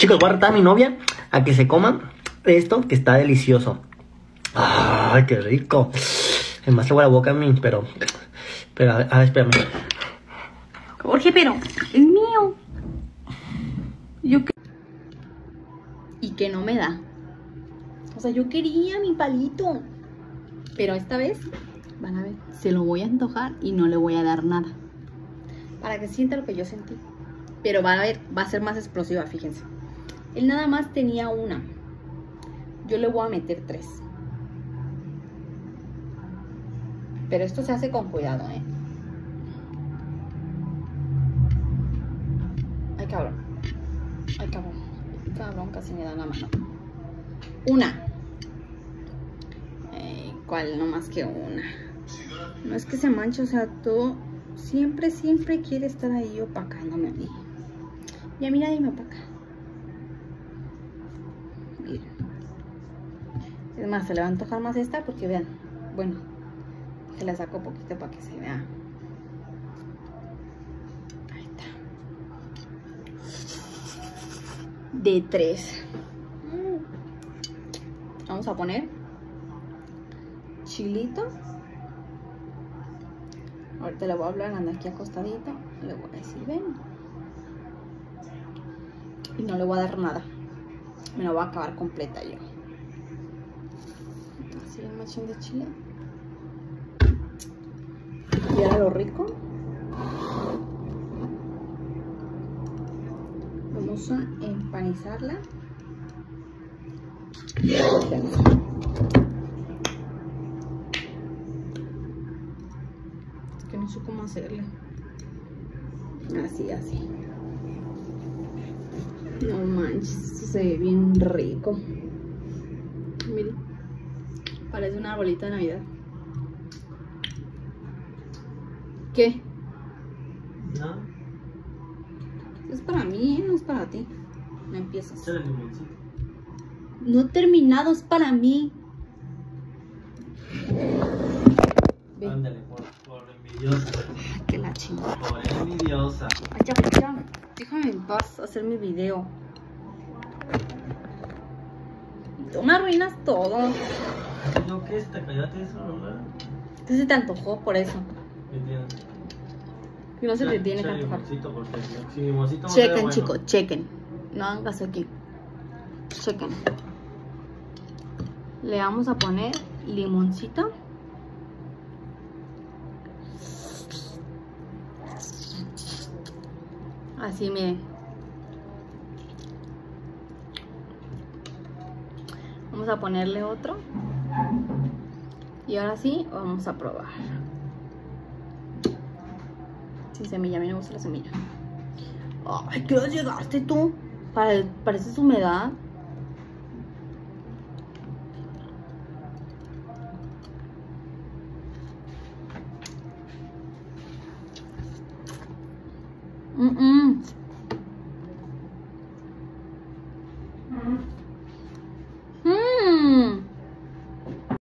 Chicos, voy a retar a mi novia a que se coma esto que está delicioso. Ay, qué rico. Es más agua la boca a mí, pero. Pero, a ver, espérame. Jorge, pero es mío. Yo que... Y que no me da. O sea, yo quería mi palito. Pero esta vez, van a ver, se lo voy a antojar y no le voy a dar nada. Para que sienta lo que yo sentí. Pero van a ver, va a ser más explosiva, fíjense. Él nada más tenía una. Yo le voy a meter tres. Pero esto se hace con cuidado, ¿eh? Ay, cabrón. Ay, cabrón. Cabrón, casi me da la mano. Una. ¿Cuál? No más que una. No es que se manche, o sea, tú siempre, siempre quiere estar ahí opacándome a mí. Y a mí nadie me opaca. Es más, se le va a antojar más esta porque vean. Bueno, se la saco poquito para que se vea. Ahí está. De tres. Vamos a poner chilito. Ahorita le voy a hablar, anda aquí acostadita. Le voy a decir, ven. Y no le voy a dar nada. Me lo voy a acabar completa yo. Así un machín de chile. Y ahora lo rico. Vamos a empanizarla. Es que no sé cómo hacerle. Así, así. No manches, esto se ve bien rico. Miren, parece una arbolita de Navidad. ¿Qué? No, Es para mí, no es para ti. No empiezas. No he terminado, es para mí. Ándale, por, por envidiosa. Ay, que la chingada. Por envidiosa. Ay, ya, en paz hacer mi video. Tú me arruinas todo. ¿Yo qué? ¿Te callaste eso, verdad? Tú se te antojó por eso. ¿Me entiendes? Y no se te tiene que antojar. no Chequen, bueno. chicos, chequen. No hagan caso aquí. Chequen. Le vamos a poner limoncito. Así, miren. Vamos a ponerle otro. Y ahora sí, vamos a probar. Sin semilla, a mí me gusta la semilla. Ay, ¿qué llegaste tú? Pare- Pareces humedad. 嗯嗯